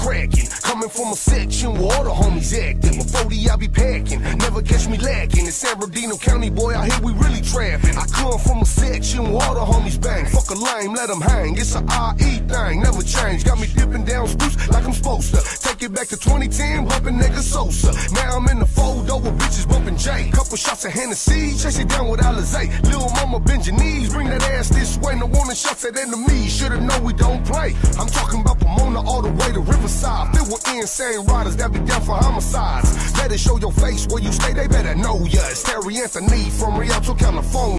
cracking. Coming from a section where all the homies acting. Before the I be packing, never catch me lacking. In San Bernardino County, boy, out here we really trapping. I come from a section where all the homies bang. Fuck a lame, let them hang. It's a IE thing, never change. Got me dipping down spruce like I'm supposed to. Take it back to 2010, bumping nigga Sosa. Now I'm in the fold over bitches bumping J. Couple shots of Hennessy, chase it down with Alizé. Lil' mama bend your knees, bring that ass this way. No warning shots at enemies. Should've known we don't play. With insane riders that be down for homicides. Better show your face where you stay, they better know ya. It's Terry Anthony from Rialto, California.